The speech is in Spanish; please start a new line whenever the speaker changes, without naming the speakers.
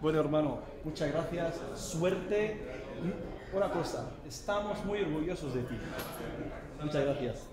Bueno, hermano, muchas gracias. Suerte. Una cosa, estamos muy orgullosos de ti. Muchas gracias.